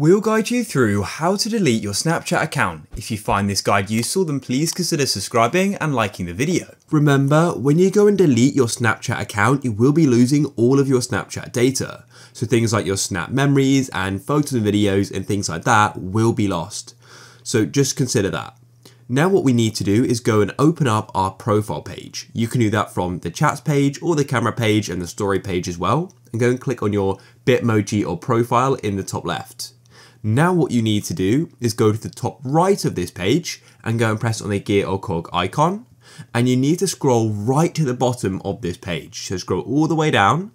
We'll guide you through how to delete your Snapchat account. If you find this guide useful, then please consider subscribing and liking the video. Remember, when you go and delete your Snapchat account, you will be losing all of your Snapchat data. So things like your Snap memories and photos and videos and things like that will be lost. So just consider that. Now what we need to do is go and open up our profile page. You can do that from the chats page or the camera page and the story page as well. And go and click on your Bitmoji or profile in the top left. Now what you need to do is go to the top right of this page and go and press on the gear or cog icon. And you need to scroll right to the bottom of this page. So scroll all the way down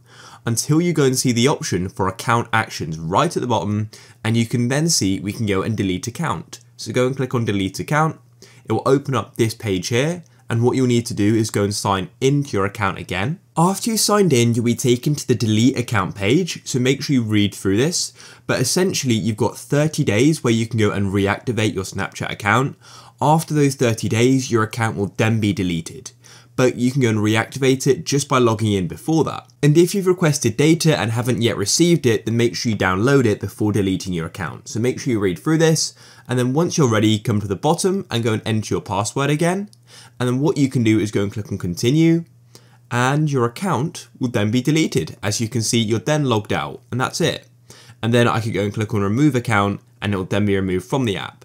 until you go and see the option for account actions right at the bottom. And you can then see we can go and delete account. So go and click on delete account. It will open up this page here and what you'll need to do is go and sign into your account again. After you signed in, you'll be taken to the delete account page, so make sure you read through this. But essentially, you've got 30 days where you can go and reactivate your Snapchat account. After those 30 days, your account will then be deleted but you can go and reactivate it just by logging in before that. And if you've requested data and haven't yet received it, then make sure you download it before deleting your account. So make sure you read through this, and then once you're ready, come to the bottom and go and enter your password again. And then what you can do is go and click on continue, and your account will then be deleted. As you can see, you're then logged out, and that's it. And then I could go and click on remove account, and it will then be removed from the app.